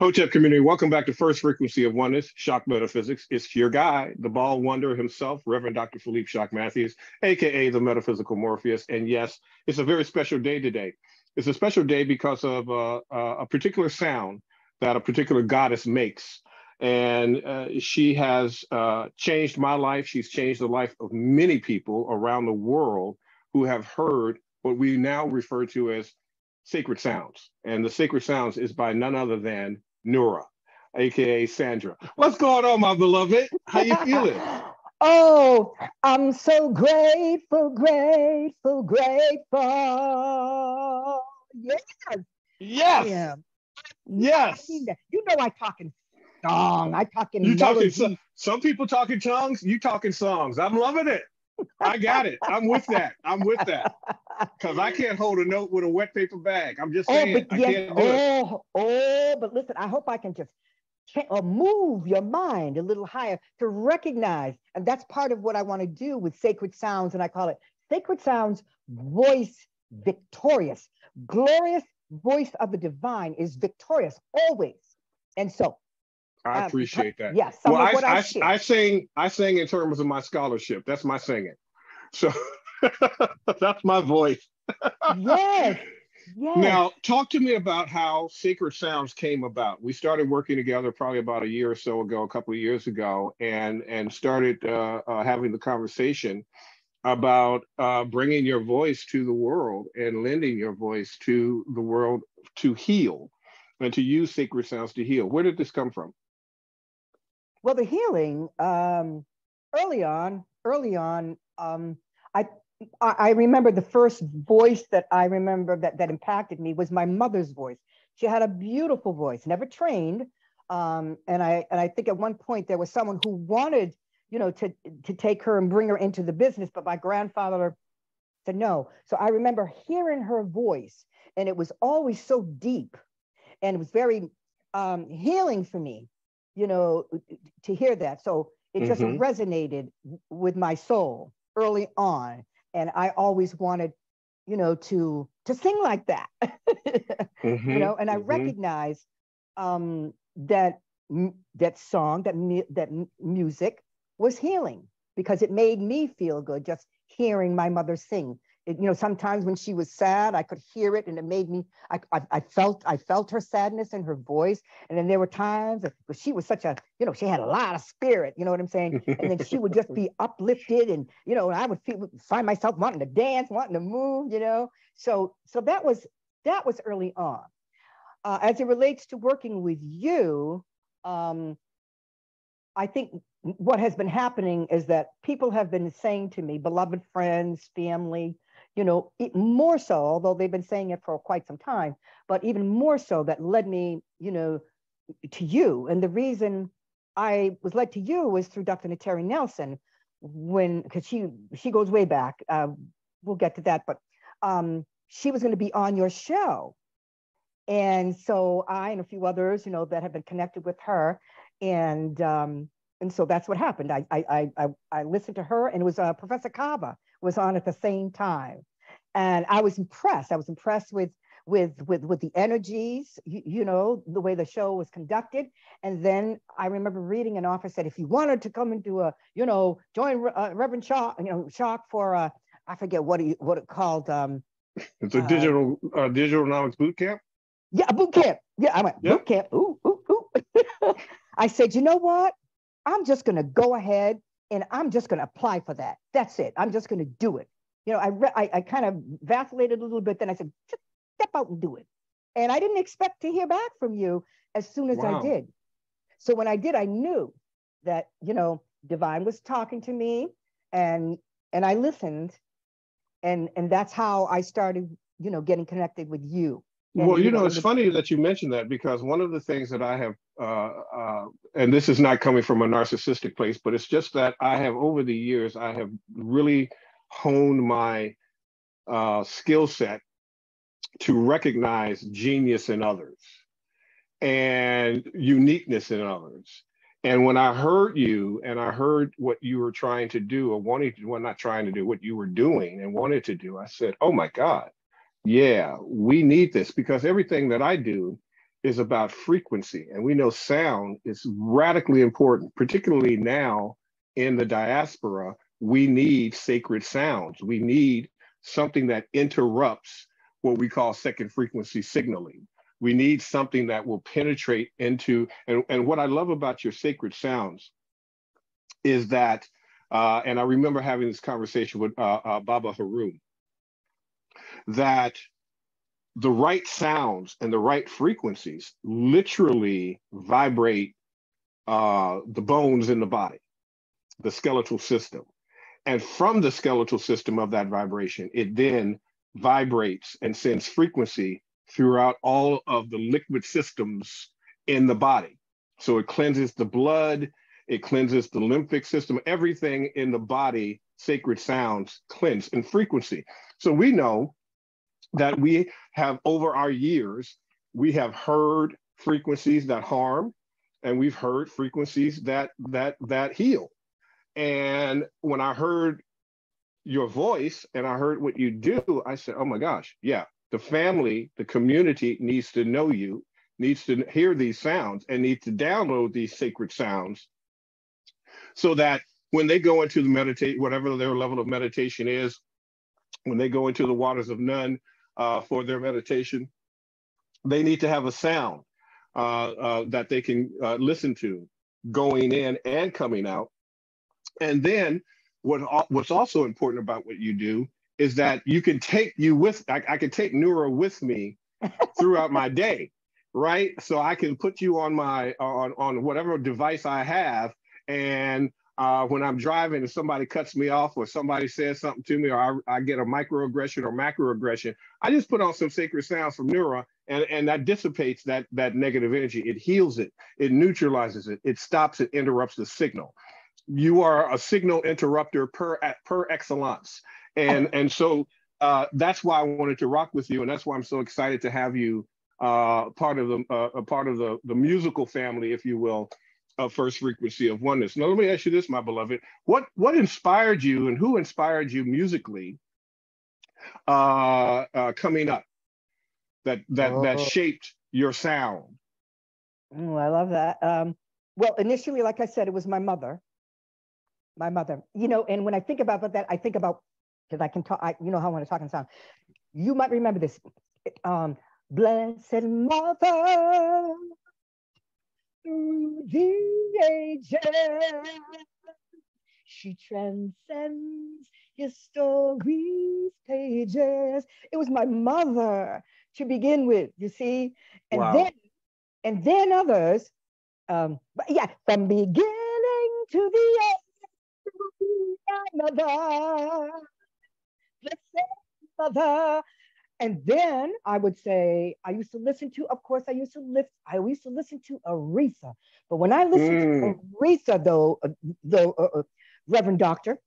Hotep community, welcome back to First Frequency of Oneness, Shock Metaphysics. It's your guy, the ball wonder himself, Reverend Dr. Philippe Shock Matthews, aka the Metaphysical Morpheus. And yes, it's a very special day today. It's a special day because of uh, uh, a particular sound that a particular goddess makes. And uh, she has uh, changed my life. She's changed the life of many people around the world who have heard what we now refer to as sacred sounds. And the sacred sounds is by none other than Nura, aka Sandra. What's going on, my beloved? How you feeling? oh, I'm so grateful, grateful, grateful. Yes. Yes. Yes. You know I talk in song. I talk in You talking some, some people talking tongues, you talking songs. I'm loving it. I got it. I'm with that. I'm with that. Because I can't hold a note with a wet paper bag. I'm just oh, saying. Oh, but yes, oh, oh, but listen, I hope I can just or uh, move your mind a little higher to recognize. And that's part of what I want to do with sacred sounds. And I call it sacred sounds, voice victorious. Glorious voice of the divine is victorious always. And so I uh, appreciate that. Yes. Yeah, well, I, I, I, I, sing, I sing in terms of my scholarship. That's my singing. So that's my voice. yes. Yes. Now, talk to me about how Sacred Sounds came about. We started working together probably about a year or so ago, a couple of years ago, and and started uh, uh, having the conversation about uh, bringing your voice to the world and lending your voice to the world to heal and to use Sacred Sounds to heal. Where did this come from? Well, the healing um, early on, early on, um, I I remember the first voice that I remember that, that impacted me was my mother's voice. She had a beautiful voice, never trained. Um, and I and I think at one point there was someone who wanted, you know, to to take her and bring her into the business, but my grandfather said no. So I remember hearing her voice, and it was always so deep, and it was very um, healing for me, you know, to hear that. So it just mm-hmm. resonated with my soul early on and I always wanted, you know, to to sing like that, mm-hmm, you know. And I mm-hmm. recognize um, that that song, that that music was healing because it made me feel good just hearing my mother sing. It, you know, sometimes when she was sad, I could hear it, and it made me. I, I, I felt I felt her sadness in her voice, and then there were times that she was such a, you know, she had a lot of spirit. You know what I'm saying? And then she would just be uplifted, and you know, and I would feel, find myself wanting to dance, wanting to move. You know, so so that was that was early on. Uh, as it relates to working with you, um, I think what has been happening is that people have been saying to me, beloved friends, family, you know, more so, although they've been saying it for quite some time, but even more so that led me, you know, to you. And the reason I was led to you was through Dr. Nateri Nelson, when because she she goes way back. Uh, we'll get to that, but um, she was going to be on your show, and so I and a few others, you know, that have been connected with her, and um, and so that's what happened. I I I I listened to her, and it was uh, Professor Kava was on at the same time. And I was impressed. I was impressed with with with with the energies, you, you, know, the way the show was conducted. And then I remember reading an offer said if you wanted to come into a, you know, join uh, Reverend Shock, you know, Shock for uh, I forget what he what it called. Um, it's a uh, digital uh, Digitalnomics boot camp. Yeah, a boot camp. Yeah, I went yep. boot camp. Ooh, ooh, ooh. I said, you know what? I'm just going to go ahead and I'm just going to apply for that. That's it. I'm just going to do it. You know, I, re- I, I kind of vacillated a little bit. Then I said, just step out and do it. And I didn't expect to hear back from you as soon as wow. I did. So when I did, I knew that, you know, divine was talking to me and, and I listened and, and that's how I started, you know, getting connected with you. Well, you know, it's funny that you mentioned that because one of the things that I have, uh, uh, and this is not coming from a narcissistic place, but it's just that I have over the years, I have really honed my uh, skill set to recognize genius in others and uniqueness in others. And when I heard you and I heard what you were trying to do or wanting to, well, not trying to do, what you were doing and wanted to do, I said, oh my God, yeah, we need this because everything that I do is about frequency. And we know sound is radically important, particularly now in the diaspora. We need sacred sounds. We need something that interrupts what we call second frequency signaling. We need something that will penetrate into, and, and what I love about your sacred sounds is that, uh, and I remember having this conversation with uh, uh, Baba Haroon, that the right sounds and the right frequencies literally vibrate uh, the bones in the body, the skeletal system. And from the skeletal system of that vibration, it then vibrates and sends frequency throughout all of the liquid systems in the body. So it cleanses the blood, it cleanses the lymphic system, everything in the body, sacred sounds cleanse and frequency. So we know that we have over our years, we have heard frequencies that harm and we've heard frequencies that that that heal. And when I heard your voice and I heard what you do, I said, oh my gosh, yeah, the family, the community needs to know you, needs to hear these sounds and needs to download these sacred sounds so that when they go into the meditate, whatever their level of meditation is, when they go into the waters of none uh, for their meditation, they need to have a sound uh, uh, that they can uh, listen to going in and coming out. And then what, what's also important about what you do is that you can take you with I, I can take Nura with me throughout my day, right? So I can put you on my on on whatever device I have, and uh, when I'm driving and somebody cuts me off or somebody says something to me or I, I get a microaggression or macroaggression, I just put on some sacred sounds from Nura and, and that dissipates that, that negative energy. It heals it, it neutralizes it, it stops, it interrupts the signal. You are a signal interrupter per, per excellence. And, and so uh, that's why I wanted to rock with you. And that's why I'm so excited to have you uh, part of the, uh, a part of the, the musical family, if you will, of first frequency of oneness. Now, let me ask you this, my beloved. What, what inspired you and who inspired you musically uh, uh, coming up that, that, oh. that shaped your sound? Oh, I love that. Um, well, initially, like I said, it was my mother. My mother, you know, and when I think about that, I think about because I can talk, I, you know how I want to talk and sound. You might remember this. Um, Blessed Mother, through the ages, she transcends history's pages. It was my mother to begin with, you see, and wow. then and then others. Um, but yeah, from beginning to the end, my mother blessed mother. And then I would say, I used to listen to, of course, I used to lift, I used to listen to Aretha. But when I listened mm. to Aretha, though, uh, though uh, uh, Reverend Doctor,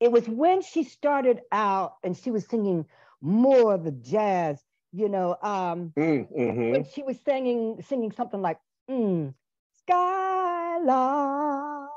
it was when she started out and she was singing more of the jazz, you know, um, mm, mm-hmm. when she was singing, singing something like, mm, Skylark,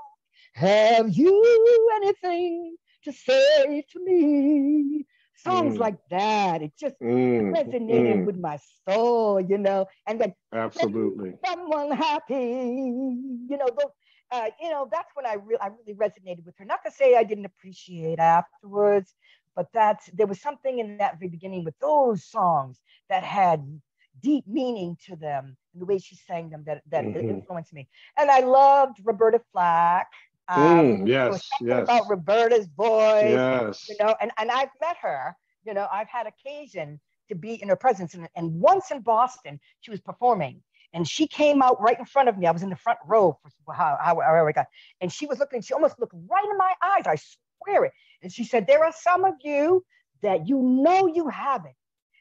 have you anything to say to me. Songs mm. like that, it just mm. resonated mm. with my soul, you know, and then absolutely someone happy, you know, those, uh, you know, that's when I, re- I really resonated with her. Not to say I didn't appreciate afterwards, but that's there was something in that very beginning with those songs that had deep meaning to them and the way she sang them that that mm-hmm. influenced me. And I loved Roberta Flack. Um, mm, yes, yes. About Roberta's voice. Yes. You know, and, and I've met her. You know, I've had occasion to be in her presence. And, and once in Boston, she was performing and she came out right in front of me. I was in the front row for how, however I got. And she was looking, she almost looked right in my eyes. I swear it. And she said, There are some of you that you know you have it,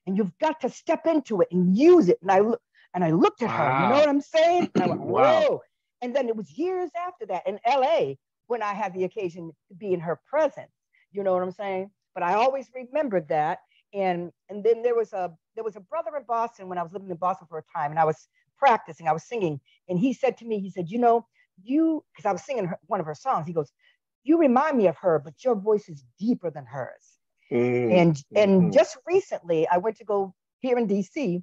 and you've got to step into it and use it. And I look and I looked at wow. her, you know what I'm saying? And I went, Whoa. And then it was years after that in LA when I had the occasion to be in her presence. You know what I'm saying? But I always remembered that. And and then there was a there was a brother in Boston when I was living in Boston for a time, and I was practicing, I was singing, and he said to me, he said, you know, you because I was singing her, one of her songs. He goes, you remind me of her, but your voice is deeper than hers. Mm-hmm. And and mm-hmm. just recently, I went to go here in DC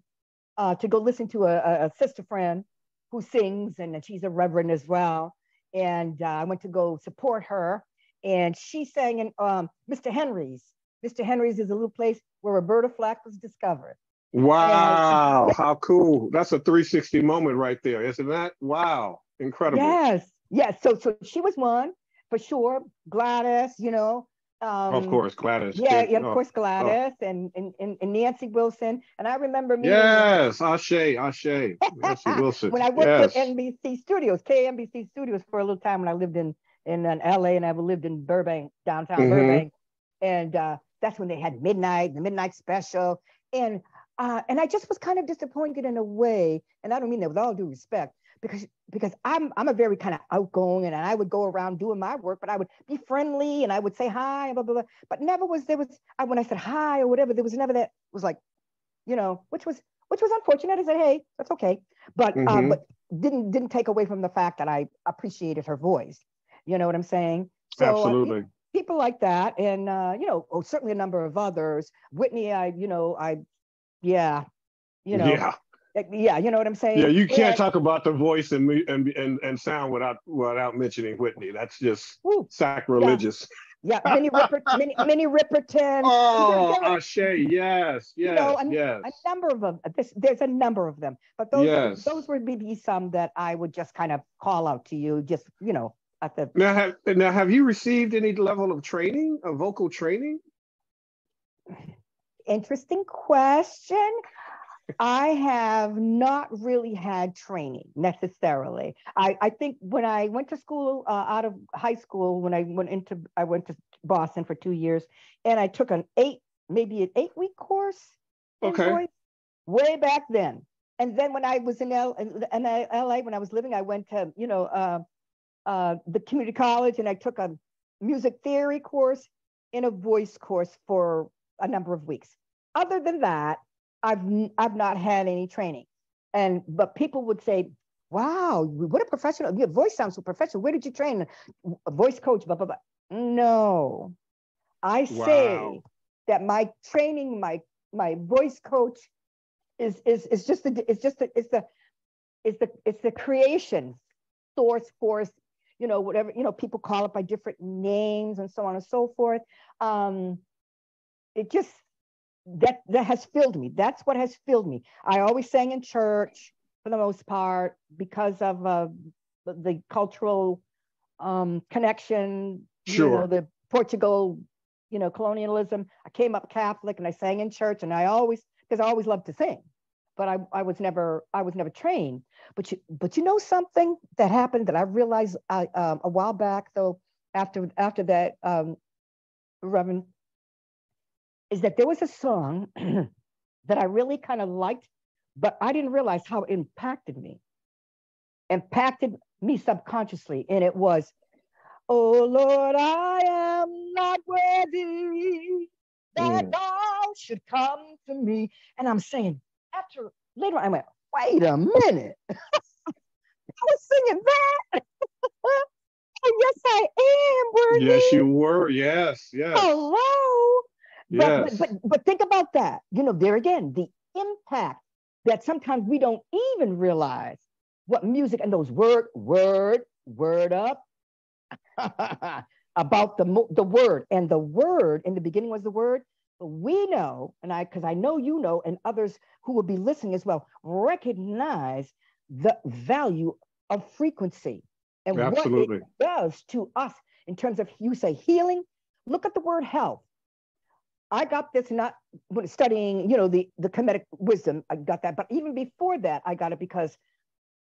uh, to go listen to a, a, sister friend who sings, and she's a reverend as well. And uh, I went to go support her, and she sang in um, Mr. Henry's. Mr. Henry's is a little place where Roberta Flack was discovered. Wow, and, how cool! That's a 360 moment right there, isn't that? Wow, incredible. Yes, yes. So, so she was one for sure. Gladys, you know, um, of course, Gladys. Yeah, yeah, of oh, course, Gladys oh. and, and, and Nancy Wilson. And I remember meeting. Yes, Ashe, Ashe, Nancy Wilson. when I worked yes. with NBC Studios, KNBC Studios for a little time when I lived in in, in LA and I lived in Burbank, downtown mm-hmm. Burbank, and uh, that's when they had midnight, the midnight special, and uh, and I just was kind of disappointed in a way, and I don't mean that with all due respect, because because I'm I'm a very kind of outgoing and I would go around doing my work, but I would be friendly and I would say hi, blah blah blah. But never was there was I, when I said hi or whatever, there was never that was like, you know, which was which was unfortunate. I said, hey, that's okay, but um, mm-hmm. um, but didn't didn't take away from the fact that I appreciated her voice. You know what I'm saying? So, uh, Absolutely. Uh, people like that, and uh, you know, oh, certainly a number of others. Whitney, I you know, I yeah, you know, yeah yeah, you know what I'm saying? Yeah, you can't talk about the voice and and and, and sound without without mentioning Whitney. That's just sacrilegious. Yeah, yeah. Minnie, Ripper, Minnie, Minnie Riperton. Oh, Ashe, yes, yes, you know, a, yes. A number of them. There's, there's a number of them, but those yes. those would be some that I would just kind of call out to you. Just you know, at the now have now have you received any level of training, of vocal training? Interesting question. I have not really had training necessarily. I, I think when I went to school uh, out of high school, when I went into I went to Boston for two years, and I took an eight maybe an eight week course. Okay. Voice, way back then, and then when I was in, L, in, LA when I was living, I went to you know uh, uh, the community college, and I took a music theory course and a voice course for a number of weeks. Other than that, I've I've not had any training, and but people would say, "Wow, what a professional! Your voice sounds so professional. Where did you train? A voice coach, blah blah blah." No, I wow. say that my training, my my voice coach, is is is just the it's just the it's the it's the it's the creation source force you know whatever you know people call it by different names and so on and so forth um it just that that has filled me. That's what has filled me. I always sang in church for the most part because of uh, the, cultural um, connection. Sure. You know, the Portugal, you know, colonialism. I came up Catholic and I sang in church, and I always because I always loved to sing, but I, I was never I was never trained. But you but you know something that happened that I realized I, um, a while back though after after that um, Reverend is that there was a song that I really kind of liked, but I didn't realize how it impacted me, impacted me subconsciously. And it was, Oh Lord, I am not worthy that mm. thou should come to me. And I'm saying, after later I went, wait a minute. I was singing that. yes, I am worthy. Yes, you were. Yes, yes. Hello. Yes. But, but, but think about that. You know, there again, the impact that sometimes we don't even realize what music and those word, word, word up about the, the word. And the word in the beginning was the word. But we know, and I, because I know you know, and others who will be listening as well, recognize the value of frequency and Absolutely. what it does to us in terms of you say healing. Look at the word health. I got this not when studying, you know, the the Kemetic wisdom. I got that, but even before that, I got it because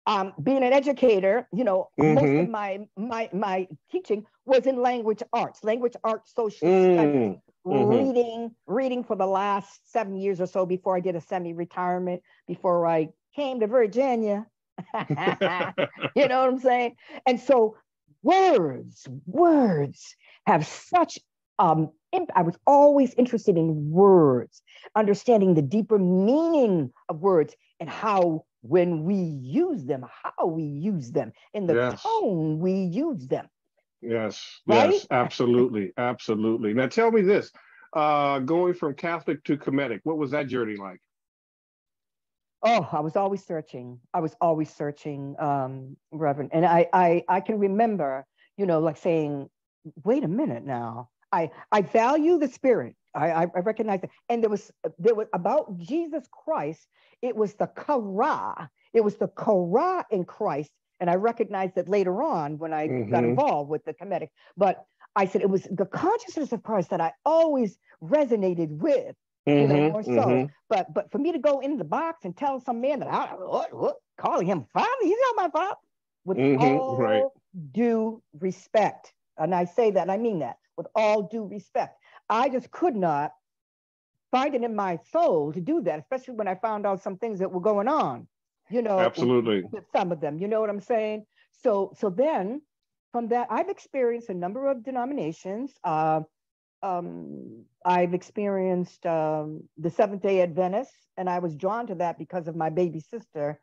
um, being an educator, you know, mm-hmm. most of mm-hmm. my my my teaching was in language arts, language arts, social mm. studies, mm-hmm. reading, reading for the last seven years or so before I did a semi-retirement, before I came to Virginia. you know what I'm saying? And so words, words have such um, I was always interested in words, understanding the deeper meaning of words and how, when we use them, how we use them, in the yes. tone we use them. Yes, right? yes, absolutely, absolutely. Now tell me this: uh, going from Catholic to Kemetic, what was that journey like? Oh, I was always searching. I was always searching, um, Reverend. And I, I, I can remember, you know, like saying, wait a minute now. I, I value the spirit. I, I recognize that. And there was, there was about Jesus Christ. It was the kara. It was the kara in Christ. And I recognized that later on when I mm-hmm. got involved with the Kemetic, But I said it was the consciousness of Christ that I always resonated with. Mm-hmm, you know, more so. Mm-hmm. But but for me to go in the box and tell some man that I what, calling him father, he's not my father. With mm-hmm, all right. due respect, and I say that I mean that with all due respect, I just could not find it in my soul to do that, especially when I found out some things that were going on. You know, absolutely. With, with some of them, you know what I'm saying. So so then from that, I've experienced a number of denominations. Uh, um, I've experienced um, the Seventh Day Adventist, and I was drawn to that because of my baby sister,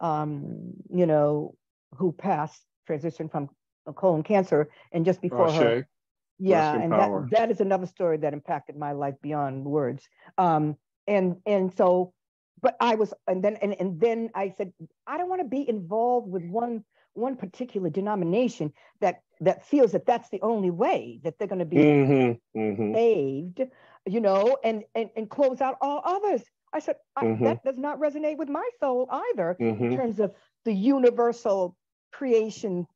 um, you know, who passed, transitioned from colon cancer, and just before her, yeah, and that, that is another story that impacted my life beyond words. Um, and and so, but I was, and then and, and then I said, I don't want to be involved with one one particular denomination that that feels that that's the only way that they're going to be mm-hmm, mm-hmm. saved, you know, and, and and close out all others. I said mm-hmm. that does not resonate with my soul either in mm-hmm. terms of the universal creation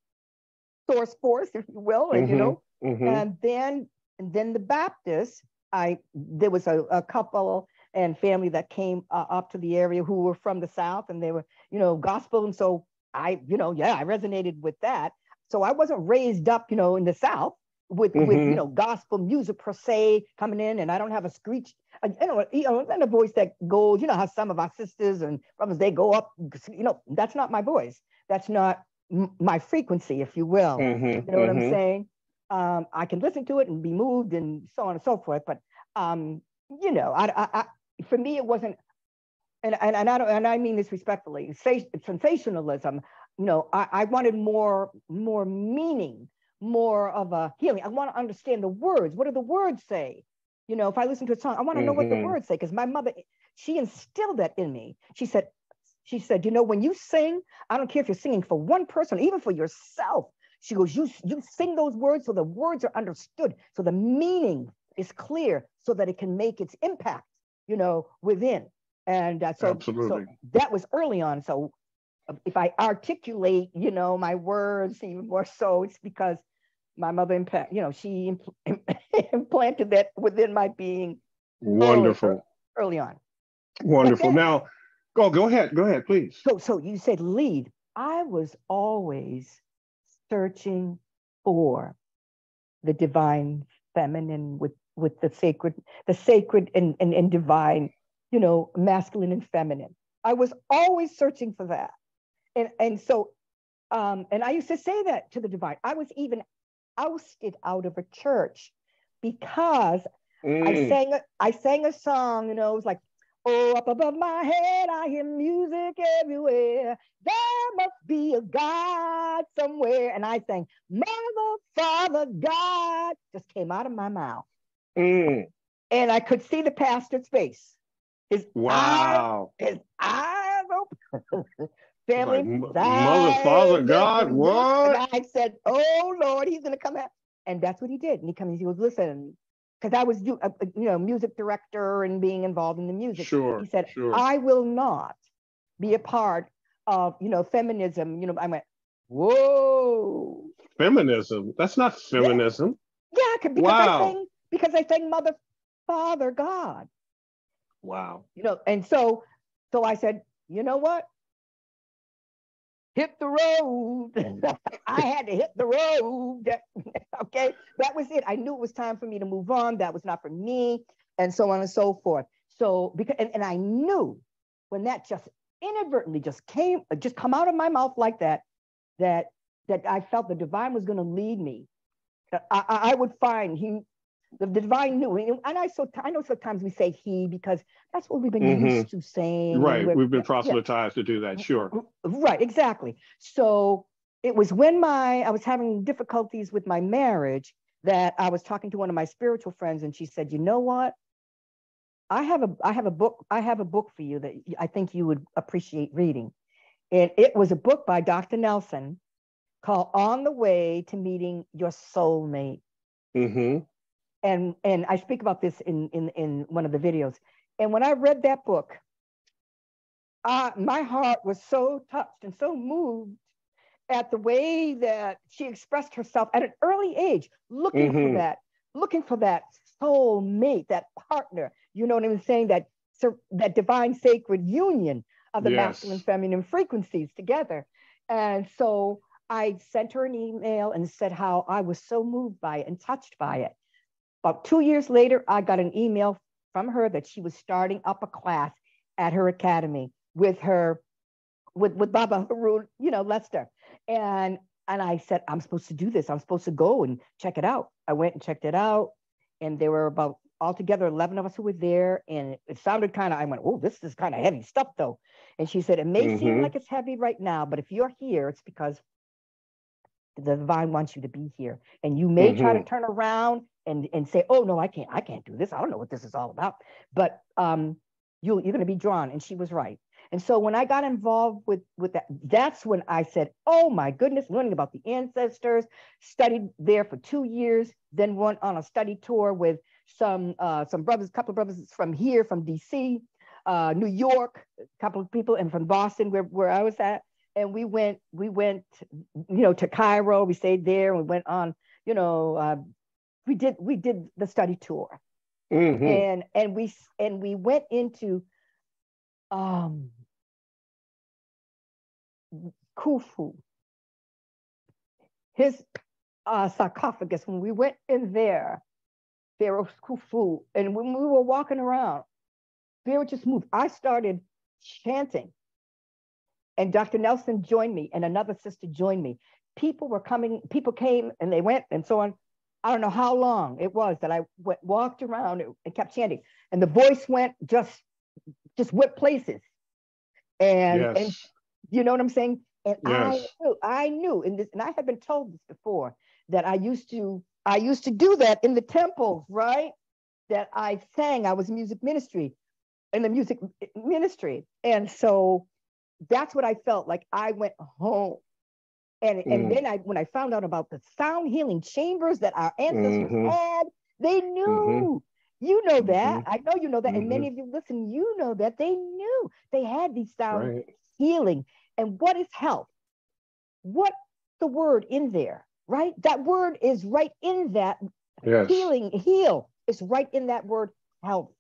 source force, if you will, and you mm-hmm, know, mm-hmm. and then and then the Baptists. I there was a, a couple and family that came uh, up to the area who were from the south and they were you know gospel and so I, you know, yeah, I resonated with that. So I wasn't raised up, you know, in the South with mm-hmm. with you mm-hmm. know gospel music per se coming in, and I don't have a screech, uh, you know, you know, and a voice that goes, you know, how some of our sisters and brothers they go up, you know, that's not my voice. That's not m- my frequency, if you will. Mm-hmm. You know mm-hmm. what I'm mm-hmm. saying? Um, I can listen to it and be moved and so on and so forth, but um, you know, I, I, I for me it wasn't and, and, and I don't, and I mean this respectfully, sensationalism, you know, I, I wanted more, more meaning, more of a healing. I want to understand the words. What do the words say? You know, if I listen to a song, I want to know mm-hmm. what the mm-hmm. words say because my mother, she instilled that in me. She said, she said, you know, when you sing, I don't care if you're singing for one person, even for yourself. She goes, you you sing those words so the words are understood, so the meaning is clear, so that it can make its impact, you know, within. And uh, so, so that was early on. So if I articulate, you know, my words even more so, it's because my mother impact, you know, she impl- implanted that within my being. Wonderful. Early, early on. Wonderful. Then, now, go go ahead. Go ahead, please. So so you said lead. I was always searching for the divine feminine with with the sacred, the sacred and, and, and divine you know, masculine and feminine. I was always searching for that. And, and so, um, and I used to say that to the divine. I was even ousted out of a church because mm. I sang a, I sang a song, you know, it was like, oh, up above my head, I hear music everywhere. There must be a God somewhere. And I sang, Mother, Father, God, just came out of my mouth. Mm. And I could see the pastor's face. His wow. Eyes, his eyes open. Family, like, mother, father, God, what? And I said, "Oh Lord, he's gonna come out," and that's what he did. And he comes, he goes, "Listen." Because I was, uh, uh, you know, music director and being involved in the music. Sure. He said, sure. "I will not be a part of, you know, feminism." You know, I went, "Whoa." Feminism? That's not feminism. Yeah, yeah because wow. I think because I think Mother, Father, God. Wow. You know, and so so I said, you know what? Hit the road. I had to hit the road. okay. That was it. I knew it was time for me to move on. That was not for me, and so on and so forth. So because and, and I knew when that just inadvertently just came, uh, just come out of my mouth like that, that that I felt the divine was going to lead me. Uh, I, I, would find he the, the divine knew. And I so I know sometimes we say he because that's what we've been mm-hmm. used to saying. Right. We've been proselytized yeah. to do that. Sure. Right. Exactly. So it was when my I was having difficulties with my marriage that I was talking to one of my spiritual friends, and she said, "You know what? I have a I have a book I have a book for you that I think you would appreciate reading. And it was a book by Dr. Nelson called On the Way to Meeting Your Soulmate. Mm-hmm. And and I speak about this in in in one of the videos. And when I read that book, uh, my heart was so touched and so moved at the way that she expressed herself at an early age, looking mm-hmm. for that, looking for that soul mate, that partner. You know what I'm saying? That that divine sacred union of the yes. masculine feminine frequencies together. And so I sent her an email and said how I was so moved by it and touched by it. About two years later, I got an email from her that she was starting up a class at her academy with her with with Baba Haroon, you know, Lester. And and I said, I'm supposed to do this. I'm supposed to go and check it out. I went and checked it out. And there were about altogether 11 of us who were there. And it sounded kind of, I went, oh, this is kind of heavy stuff though. And she said, it may mm-hmm. seem like it's heavy right now, but if you're here, it's because the divine wants you to be here. And you may mm-hmm. try to mm-hmm. turn around and, and say, oh no, I can't, I can't do this. I don't know what this is all about. But um, you, you're going to be drawn. And she was right. And so when I got involved with, with that, that's when I said, oh my goodness, learning about the ancestors, studied there for two years, then went on a study tour with some uh, some brothers, a couple of brothers from here, from DC, uh, New York, a couple of people, and from Boston, where, where I was at. And we went, we went, you know, to Cairo. We stayed there. We went on, you know, uh, we did we did the study tour, mm-hmm. and and we and we went into um, Khufu, his uh, sarcophagus. When we went in there, Pharaoh's Khufu, and when we were walking around, spirit just moved. I started chanting, and Dr. Nelson joined me, and another sister joined me. People were coming, people came and they went, and so on. I don't know how long it was that I went, walked around and kept chanting, and the voice went just just went places. And yes. and you know what I'm saying? And yes. I knew, I knew, and this, and I had been told this before that I used to, I used to do that in the temples, right? That I sang, I was music ministry, in the music ministry, and so that's what I felt like. I went home, and mm. and then I when I found out about the sound healing chambers that our ancestors mm-hmm. had, they knew. Mm-hmm. You know that. Mm-hmm. I know you know that. Mm-hmm. And many mm-hmm. of you listen, you know that. They knew they had these sound right. healing. And what is health? What the word in there, right? That word is right in that yes. healing, heal is right in that word health.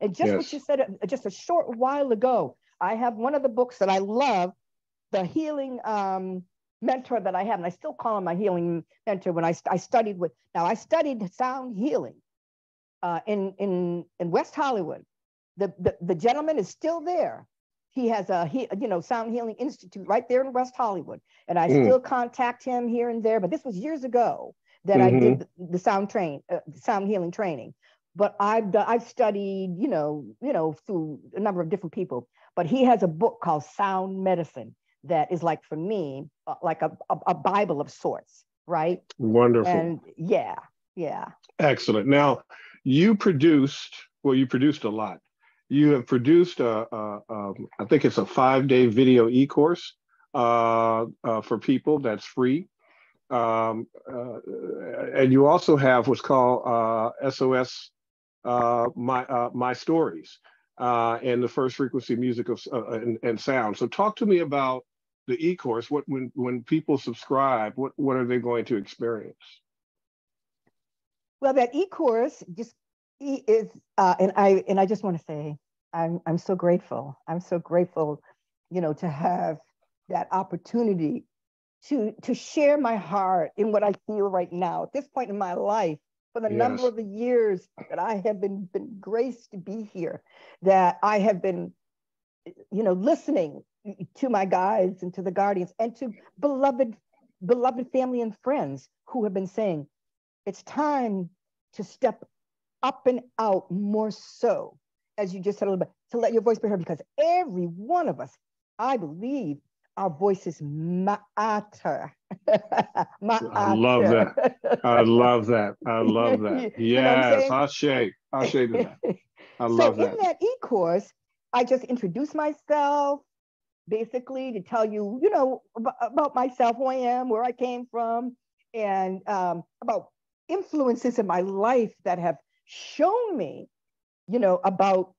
And just yes. what you said uh, just a short while ago, I have one of the books that I love, the healing um, mentor that I have, and I still call him my healing mentor when I, I studied with, now I studied sound healing uh, in, in, in West Hollywood. The, the, the gentleman is still there. He has a he, you know Sound Healing Institute right there in West Hollywood, and I mm. still contact him here and there. But this was years ago that mm-hmm. I did the, the sound train, uh, sound healing training. But I've done, I've studied, you know, you know, through a number of different people. But he has a book called Sound Medicine that is like for me, uh, like a, a, a Bible of sorts, right? Wonderful. And yeah, yeah. Excellent. Now, you produced, well, you produced a lot. You have produced, a, a, a I think it's a five day video e course uh, uh, for people that's free. Um, uh, and you also have what's called SOS uh, uh, My uh, My Stories and the first frequency music of, and, and sound. So, talk to me about the e course. What when when people subscribe, what what are they going to experience? Well, that e-course just e is, uh, and I and I just want to say I'm I'm so grateful. I'm so grateful, you know, to have that opportunity to to share my heart in what I feel right now at this point in my life for the yes. number of the years that I have been been graced to be here, that I have been, you know, listening to my guides and to the guardians and to beloved beloved family and friends who have been saying it's time to step up and out more so, as you just said a little bit, to let your voice be heard because every one of us, I believe, our voices matter. matter. I love that. I love that. I love that. yes, I'll shake. I'll shake that. I love that. so that. in that e-course, I just introduce myself, basically to tell you, you know, about, about myself, who I am, where I came from, and um, about influences in my life that have shown me, you know, about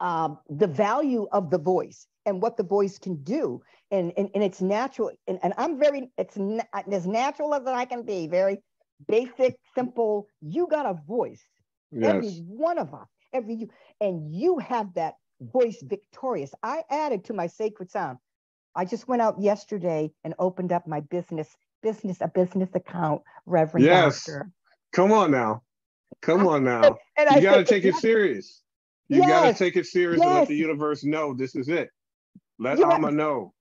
um, the value of the voice and what the voice can do. And, and, and it's natural. And, and I'm very, it's na- as natural as I can be, very basic, simple. You got a voice. Yes. Every one of us, every you, and you have that voice victorious. I added to my sacred sound. I just went out yesterday and opened up my business, business, a business account, Reverend Yes. Doctor. Come on now. Come on now. And You got to take it serious. You got to take it serious and let the universe know this is it. Let You're. Alma know.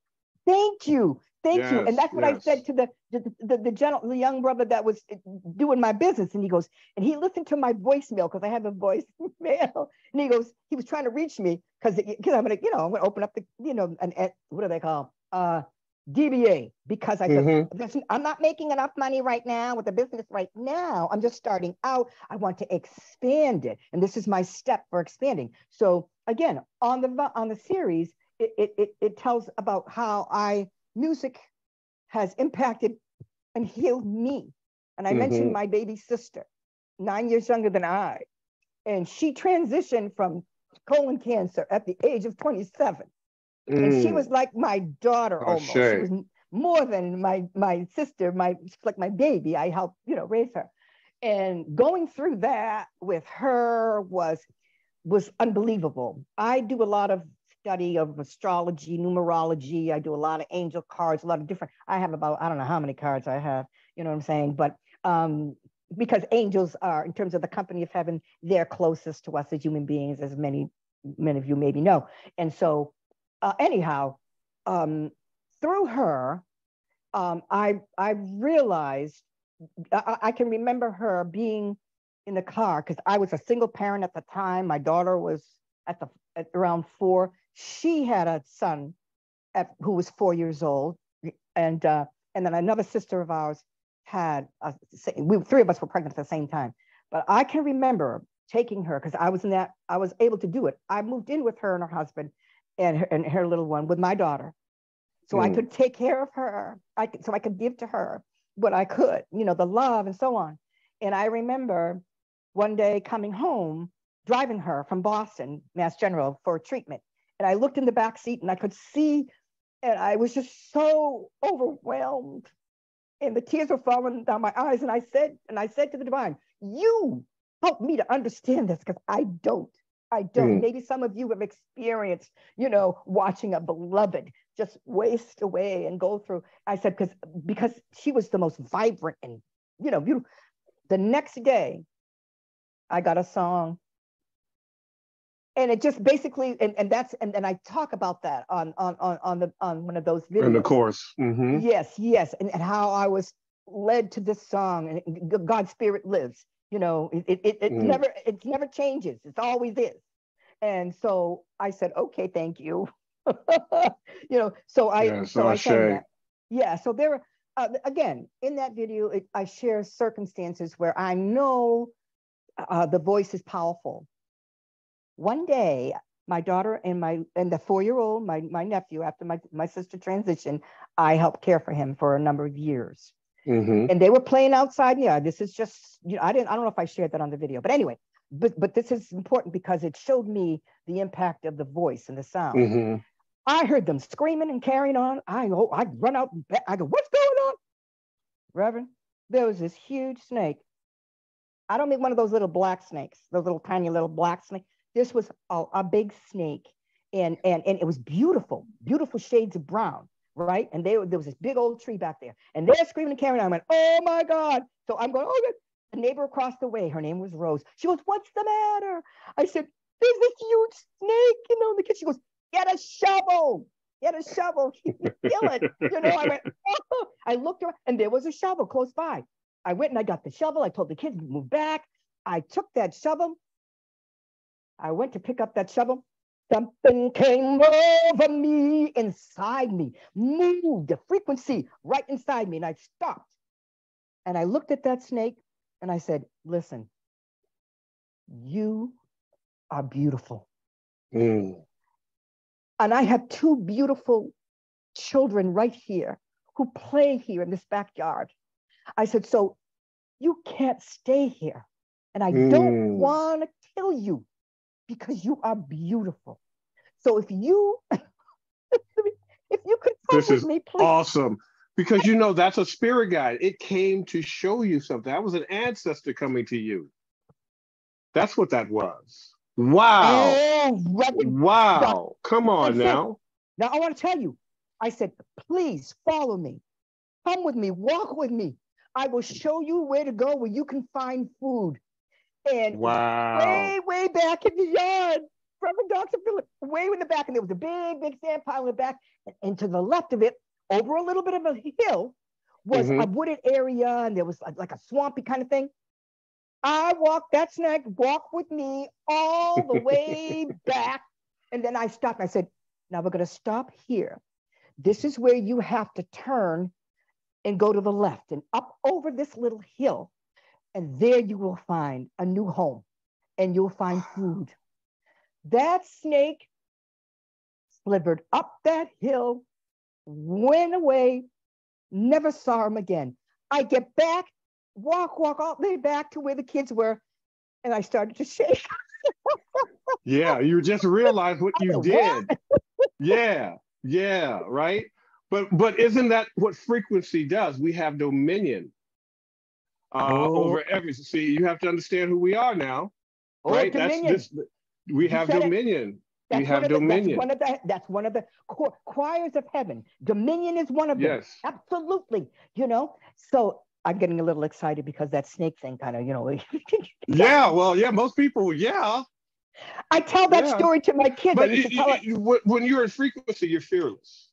Thank you. Thank you. And that's what I said to the the, the, the, gentle, the young brother that was eh, doing my business. And he goes, and he listened to my voicemail because I have a voicemail. And he goes, he was trying to reach me because because I'm gonna, you know, I'm gonna open up the, you know, an, what do they call uh DBA because I said Mhm. "Listen, I'm not making enough money right now with the business right now. I'm just starting out. I want to expand it. And this is my step for expanding. So again, on the on the series, it it, it tells about how I music has impacted and healed me. And I mentioned Mhm. my baby sister, nine years younger than I. And she transitioned from colon cancer at the age of 27 and she Mm. was like my daughter Oh, almost. She was more than my my sister, my like my baby. I helped you know raise her, and going through that with her was was unbelievable. I do a lot of study of astrology, numerology. I do a lot of angel cards, a lot of different. I have about I don't know how many cards I have. You know what I'm saying? But um, because angels are, in terms of the company of heaven, they're closest to us as human beings, as many many of you maybe know. And so uh, anyhow, um, through her, um, I I realized I, I can remember her being in the car because I was a single parent at the time. My daughter was at the at around four. She had a son at, who was four years old, and uh, and then another sister of ours had a, we three of us were pregnant at the same time. But I can remember taking her because I was in that I was able to do it. I moved in with her and her husband and her, and her little one with my daughter, so I Mm. could take care of her. I could, so I could give to her what I could, you know, the love and so on. And I remember one day coming home, driving her from Boston, Mass General, for treatment, and I looked in the back seat and I could see, and I was just so overwhelmed, and the tears were falling down my eyes. And I said, and I said to the divine, "You help me to understand this because I don't." I don't. Mm. Maybe some of you have experienced, you know, watching a beloved just waste away and go through. I said, because because she was the most vibrant and, you know, beautiful. The next day, I got a song. And it just basically, and, and that's and, and I talk about that on on on on the on one of those videos. In the course. hmm Yes, yes, and, and how I was led to this song, and God's spirit lives. You know, it it, it, Mm. never it never changes. It's always is. And so I said, okay, thank you. you know, so I Yes, so I sang that. Yeah. So there, uh, again, in that video, it, I share circumstances where I know uh, the voice is powerful. One day, my daughter and my and the four-year-old, my my nephew, after my my sister transitioned, I helped care for him for a number of years. hmm And they were playing outside. Yeah, this is just you know, I didn't I don't know if I shared that on the video, but anyway, but but this is important because it showed me the impact of the voice and the sound. hmm I heard them screaming and carrying on. I go, I run out I go, what's going on? Reverend, there was this huge snake. I don't mean one of those little black snakes, those little tiny little black snakes. This was a, a big snake, and and and it was beautiful, beautiful shades of brown, right? And they, there was this big old tree back there, and they're screaming and carrying. I went, oh my god! So I'm going, oh good. The neighbor across the way, her name was Rose. She goes, what's the matter? I said, there's this huge snake, you know, in the kitchen. She goes, get a shovel, get a shovel, kill it. You know, I went, oh. I looked around and there was a shovel close by. I went and I got the shovel. I told the kids to move back. I took that shovel. I went to pick up that shovel. Something came over me inside me, moved the frequency right inside me, and I stopped. And I looked at that snake and I said, Listen, you are beautiful. Mm. And I have two beautiful children right here who play here in this backyard. I said, So you can't stay here. And I Mm. don't want to kill you because you are beautiful. So if you if you could come This with is me, please. Awesome. Because you know that's a spirit guide. It came to show you something. That was an ancestor coming to you. That's what that was. Wow. Oh, Reverend Wow. Come on it. now. Now I want to tell you, I said, please follow me. Come with me, walk with me. I will show you where to go where you can find food. And Wow. way, way back in the yard, Reverend Dr. Philip, way in the back, and there was a big, big sand pile in the back. And, and to the left of it, over a little bit of a hill, was a Mhm. wooded area, and there was like a swampy kind of thing. I walked that snag, walk with me all the way back. And then I stopped. I said, now we're going to stop here. This is where you have to turn and go to the left and up over this little hill. And there you will find a new home and you'll find food. That snake slivered up that hill, went away, never saw him again. I get back, walk, walk all the way back to where the kids were, and I started to shake. Yeah, you just realized what you did. Yeah, yeah, right. But but isn't that what frequency does? We have dominion uh, Oh. over every. See, you have to understand who we are now, Oh, right? dominion. That's this. We have dominion. That's we have one of the- dominion. That's one of the, that's one of the cho- choirs of heaven. Dominion is one of them. Yes. Absolutely. You know, so I'm getting a little excited because that snake thing kind of, you know, Yeah. Well, yeah. Most people, yeah. I tell that Yeah. story to my kids. But it- tell it. when you're in frequency, you're fearless.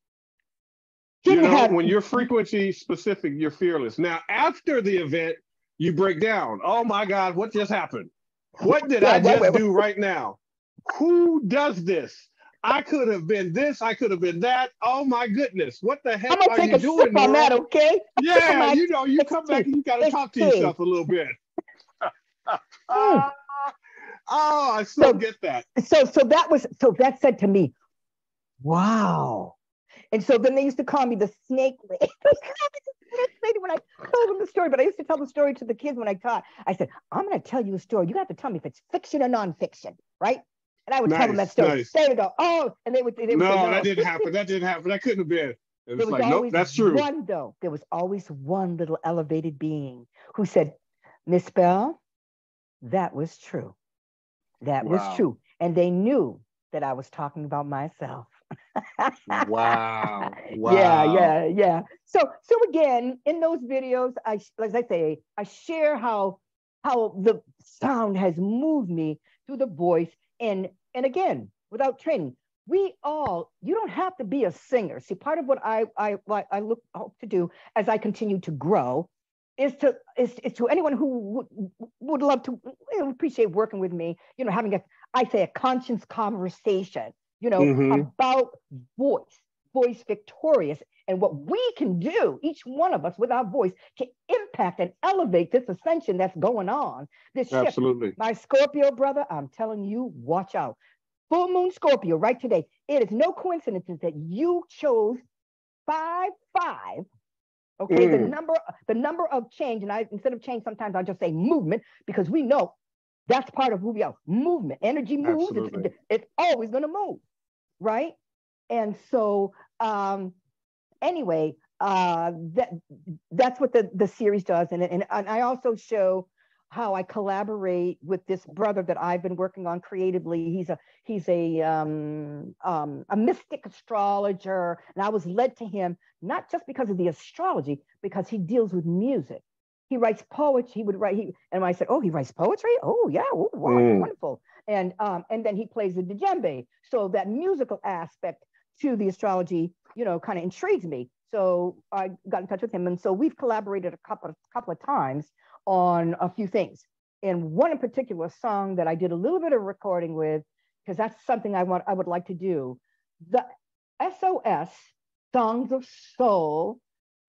Didn't you know, have- when you're frequency specific, you're fearless. Now, after the event, you break down. Oh my God, what just happened? What did I just do right now? Who does this? I could have been this. I could have been that. Oh my goodness, what the heck I'm gonna are take you a doing? sip on that, okay? Yeah, you know, you come back and you got to talk to yourself a little bit. Oh, I still So- get that. So, so that was, so that said to me, wow. And so then they used to call me the snake lady. They called me the snake lady when I told them the story, but I used to tell the story to the kids when I taught. I said, I'm going to tell you a story. You have to tell me if it's fiction or nonfiction, right? And I would tell them that story. nice. They would go, oh, and they would, they would No, say, that didn't happen. That didn't happen. That couldn't have been. It There was was like, nope, always that's true. one though. There was always one little elevated being who said, Miss Bell, that was true. That Wow. was true. And they knew that I was talking about myself. Wow. Yeah, Wow. yeah, yeah. So, so again, in those videos, I, as I say, I share how how the sound has moved me through the voice, and and again, without training, we all you don't have to be a singer. See, part of what I I what I look hope to do as I continue to grow is to is, is to anyone who would would love to appreciate working with me. You know, having a I say a conscience conversation. You know, Mhm. about voice, voice victorious, and what we can do, each one of us with our voice, to impact and elevate this ascension that's going on. This shift. Absolutely. My Scorpio brother, I'm telling you, watch out. Full moon Scorpio, right today. It is no coincidence that you chose five five. Okay, the Mm. number the number of change, and I instead of change, sometimes I'll just say movement because we know that's part of who we are. Movement, energy moves. It's, it's always going to move, right? And so, um, anyway, uh, that that's what the the series does, and and, and I also show how I collaborate with this brother that I've been working on creatively. He's a he's a um, um, a mystic astrologer, and I was led to him not just because of the astrology, because he deals with music. He writes poetry. He would write. He and I said, "Oh, he writes poetry. Oh, yeah. Oh, wow, Mm. wonderful." And um, and then he plays the djembe. So that musical aspect to the astrology, you know, kind of intrigues me. So I got in touch with him, and so we've collaborated a couple of couple of times on a few things. And one in particular, a song that I did a little bit of recording with, because that's something I want I would like to do. The SOS Songs of Soul,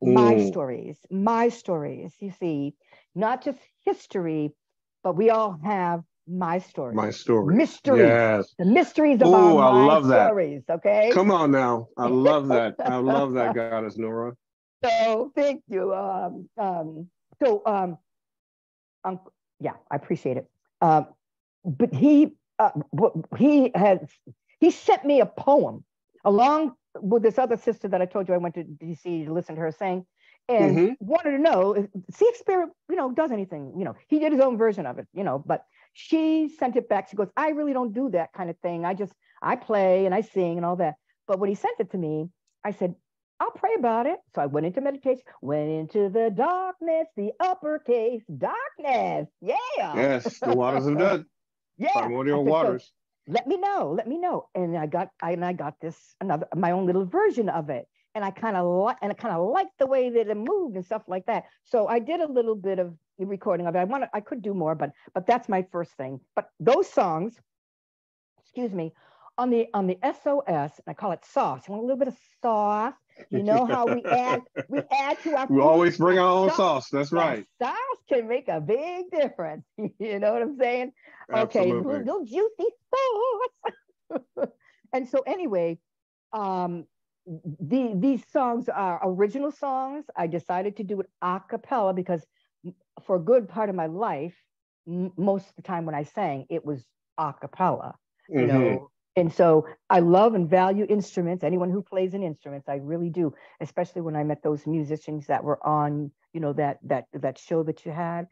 my Mm. stories, my stories. You see, not just history, but we all have my story. My story. Mysteries. Yes. The mysteries of Ooh, our I my love that. stories. Okay. Come on now. I love that. I love that, Goddess Nura. So thank you. Um, um, so um, um, yeah, I appreciate it. Um, but he uh, he has he sent me a poem along with this other sister that I told you I went to DC to listen to her sing, and Mhm. wanted to know if, see if Spirit you know does anything. You know, he did his own version of it. You know, but she sent it back. She goes, I really don't do that kind of thing. I just I play and I sing and all that. But when he sent it to me, I said, I'll pray about it. So I went into meditation, went into the darkness, the uppercase darkness. Yeah. Yes, the waters of death. Yeah. Primordial waters. Let me know. Let me know. And I got I, and I got this another my own little version of it. And I kind of like and I kind of liked the way that it moved and stuff like that. So I did a little bit of recording of it. I want I could do more, but but that's my first thing. But those songs, excuse me, on the on the SOS, I call it sauce. You want a little bit of sauce? You know how we add we add to our We always bring our own Sauce. sauce. That's That right. Sauce can make a big difference. you know what I'm saying? Okay, Absolutely. little, little juicy sauce. and so anyway, um, the these songs are original songs. I decided to do it a cappella because for a good part of my life, m- most of the time when I sang, it was a cappella you know and so i love and value instruments. Anyone who plays an instrument i really do especially when i met those musicians that were on you know that that that show that you had.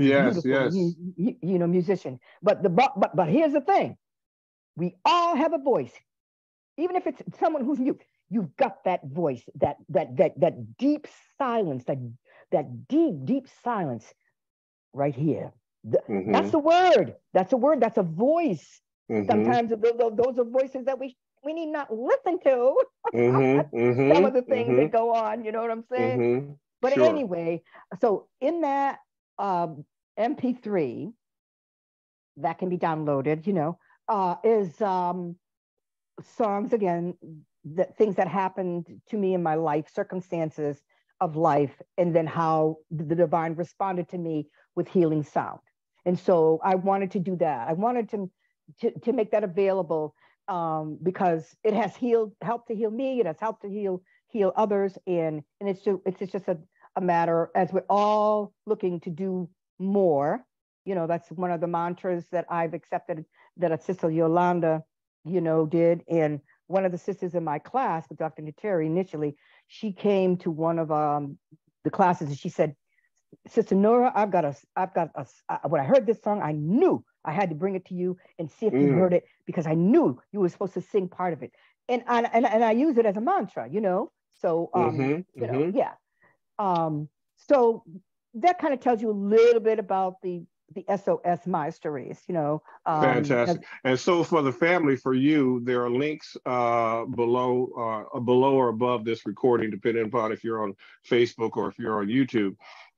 Yes, yes. you, you know musician. But the but, but but here's the thing. We all have a voice. Even if it's someone who's mute you've got that voice that that that that deep silence that that deep deep silence right here. Th- Mhm. that's a word. That's a word. That's a voice Mhm. sometimes th- th- those are voices that we we need not listen to Mhm. Mhm. some of the things Mhm. that go on you know what i'm saying Mhm. but Sure. anyway so in that um, mp3 that can be downloaded you know uh, is um, songs again that things that happened to me in my life circumstances of life and then how the divine responded to me with healing sound and so i wanted to do that i wanted to to, to make that available um, because it has healed helped to heal me it has helped to heal heal others and and it's just it's just a, a matter as we're all looking to do more. You know that's one of the mantras that i've accepted that a sister yolanda you know did. And one of the sisters in my class with dr nateri initially she came to one of um, the classes and she said sister Nura i've got a i've got a when i heard this song i knew i had to bring it to you and see if you Mm. heard it because i knew you were supposed to sing part of it and I, and, and i use it as a mantra you know so um Mhm. you know Mhm. yeah um so that kind of tells you a little bit about the the sos my stories you know um, Fantastic. And so for the family, for you, there are links uh, below, uh, below or above this recording, depending upon if you're on Facebook or if you're on YouTube,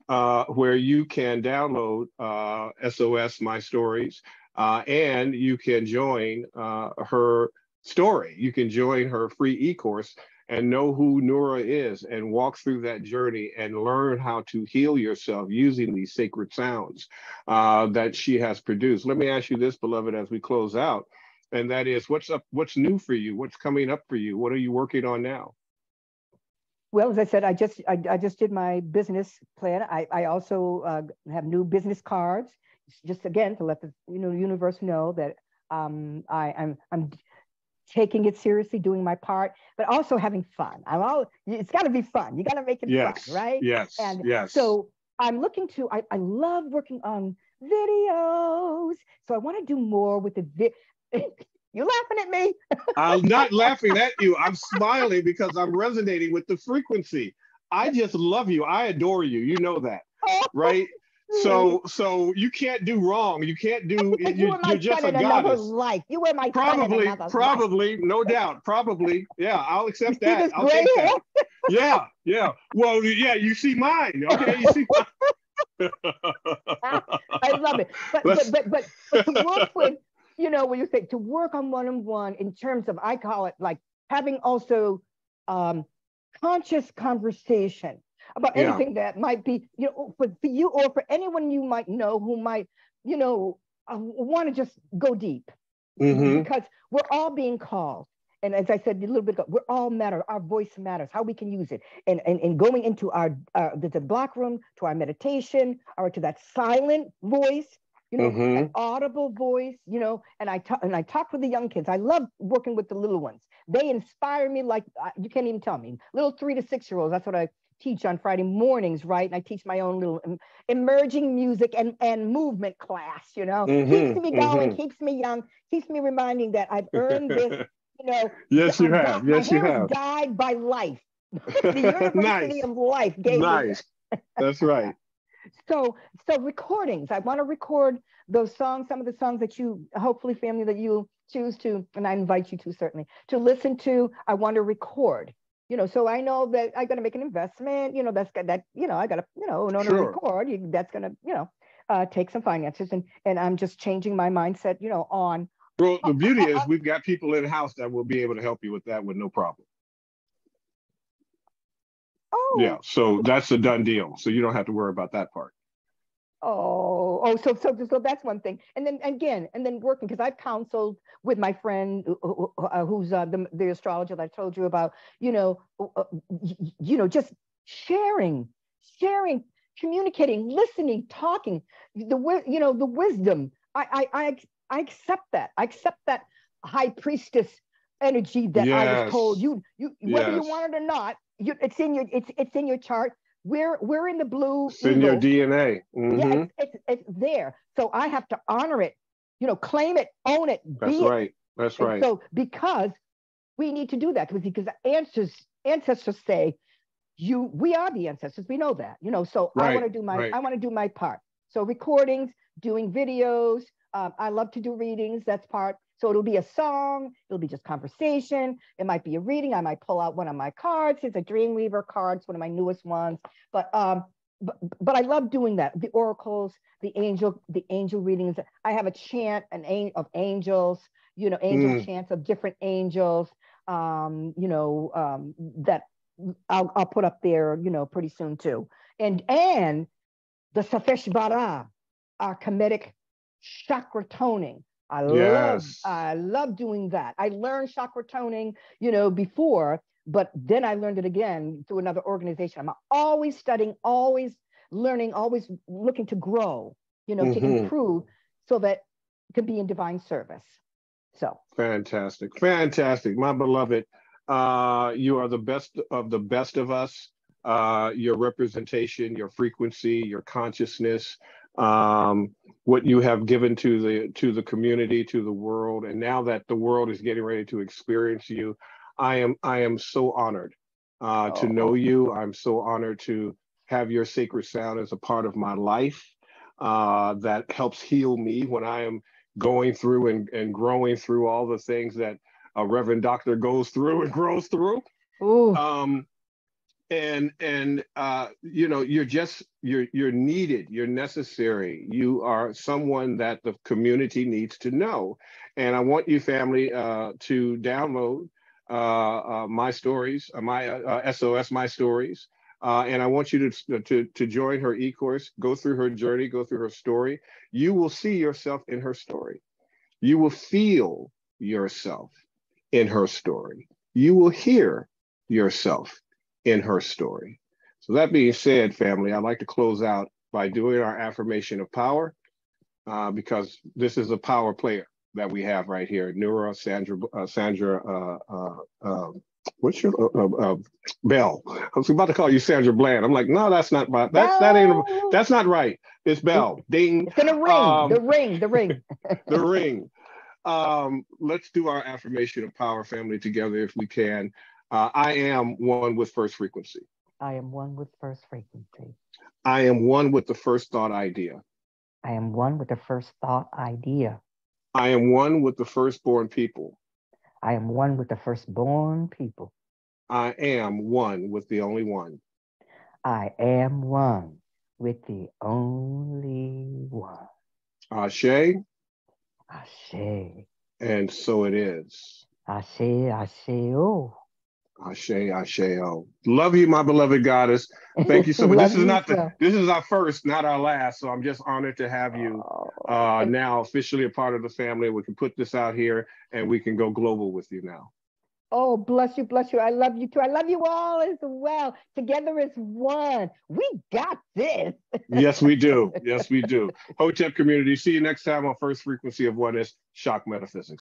uh, where you can download uh, SOS My Stories, uh, and you can join uh, her story. You can join her free e-course and know who Nura is and walk through that journey and learn how to heal yourself using these sacred sounds uh, that she has produced. Let me ask you this, beloved, as we close out, and that is, what's up? What's new for you? What's coming up for you? What are you working on now? Well, as I said, I just I, I just did my business plan. I I also uh, have new business cards, just again to let the you know universe know that um I I'm I'm taking it seriously, doing my part, but also having fun. I'm all it's got to be fun. You got to make it Yes. fun, right? Yes. And yes. So I'm looking to. I I love working on videos, so I want to do more with the vi- You laughing at me? I'm not laughing at you. I'm smiling because I'm resonating with the frequency. I just love you. I adore you. You know that, right? So, so you can't do wrong. You can't do. you You, were my you're just a goddess. life. You were my in Probably, life. probably, no doubt. Probably, yeah. I'll accept that. I'll take that. Yeah, yeah. Well, yeah. You see mine. Okay, you see. Mine. I love it. But but, but but but to work with, you know, when you say to work on one on one in terms of I call it like having also um conscious conversation about Yeah. anything that might be, you know, for, for you or for anyone you might know who might, you know, I want to just go deep Mm-hmm. because we're all being called. And as I said a little bit ago, we're all matter. Our voice matters. How we can use it, and and, and going into our uh, the, the block room to our meditation, or to that silent voice, you know, Mhm. an audible voice, you know. And I talk and I talk with the young kids. I love working with the little ones. They inspire me like uh, you can't even tell me. Little three to six year olds. That's what I teach on Friday mornings, right? And I teach my own little em- emerging music and and movement class. You know, Mhm, keeps me going, mhm. keeps me young, keeps me reminding that I've earned this. You know, yes, you I'm have. Yes, you have. Guided by life. the University nice. of Life gave me Nice. That's right. So so recordings. I want to record those songs, some of the songs that you hopefully family that you choose to, and I invite you to certainly to listen to. I want to record. You know, so I know that I got to make an investment. You know, that's got that. You know, I got to. You know, in order Sure. to record, you, that's gonna. You know, uh, take some finances, and and I'm just changing my mindset. You know, on Well, the beauty is we've got people in house that will be able to help you with that with no problem. Oh Yeah. So that's a done deal. So you don't have to worry about that part. Oh, oh, so so so that's one thing, and then again, and then working because I've counseled with my friend who- uh, who's uh, the the astrologer that I told you about. You know, uh, uh, you know, just sharing, sharing, communicating, listening, talking. The you know the wisdom. I I I, I accept that. I accept that high priestess energy that I was told you you whether you want it or not. You, it's in your it's it's in your chart. We're we're in the blue. It's in your. DNA. Yeah, Mhm. it's, it's, it's there. So I have to honor it, you know, claim it, own it, That's be it. right. That's And right. So because we need to do that because because ancestors ancestors say you we are the ancestors. We know that, you know. So I want to do my right. I want to do my part. So recordings, doing videos. Um, I love to do readings. That's part. So it'll be a song. It'll be just conversation. It might be a reading. I might pull out one of my cards. It's a Dreamweaver card. It's one of my newest ones. But um, but, but I love doing that. The oracles, the angel, the angel readings. I have a chant, an an- of angels. You know, angel Mm. chants of different angels. Um, you know, um, that I'll I'll put up there. You know, pretty soon too. And and the Sefekh Ba Ra, our Kemetic chakra toning. I love I love doing that. I learned chakra toning, you know, before, but then I learned it again through another organization. I'm always studying, always learning, always looking to grow, you know, to Mhm. improve so that it can be in divine service. So Fantastic. Fantastic. My beloved, uh, you are the best of the best of us. Uh, your representation, your frequency, your consciousness, um, what you have given to the to the community, to the world, and now that the world is getting ready to experience you, I am I am so honored uh, to Oh. know you. I'm so honored to have your sacred sound as a part of my life. Uh, that helps heal me when I am going through and, and growing through all the things that a reverend doctor goes through and grows through ooh, um and and uh you know you're just you're you're needed you're necessary you are someone that the community needs to know and i want you family uh to download uh, uh my stories uh, my uh, sos my stories uh, and I want you to, to to join her e-course, go through her journey, go through her story. You will see yourself in her story. You will feel yourself in her story. You will hear yourself in her story. So, that being said, family, I'd like to close out by doing our affirmation of power uh, because this is a power player that we have right here. Nura Sandra, uh, Sandra, uh, uh, uh, what's your uh, uh, Bell? I was about to call you Sandra Bland. I'm like, no, that's not right. That's that ain't that's not right. It's Bell. Ding. it's gonna ring, um, the ring, the ring. the ring. Um, let's do our affirmation of power, family, together if we can. Uh, I am one with first frequency. I am one with first frequency. I am one with the first thought idea. I am one with the first thought idea. I am one with the firstborn people. I am one with the firstborn people. I am one with the only one. I am one with the only one. Ashe, Ashe, and so it is. Ashe, Ashe, oh. Ashe, Ashe, oh. Love you, my beloved goddess. Thank you so much. this is not the this is our first, not our last. So I'm just honored to have you oh, uh, now officially a part of the family. We can put this out here and we can go global with you now. Oh, bless you, bless you. I love you too. I love you all as well. Together as one. We got this. yes, we do. Yes, we do. Hotep community. See you next time on First Frequency of Oneness, Shock Metaphysics.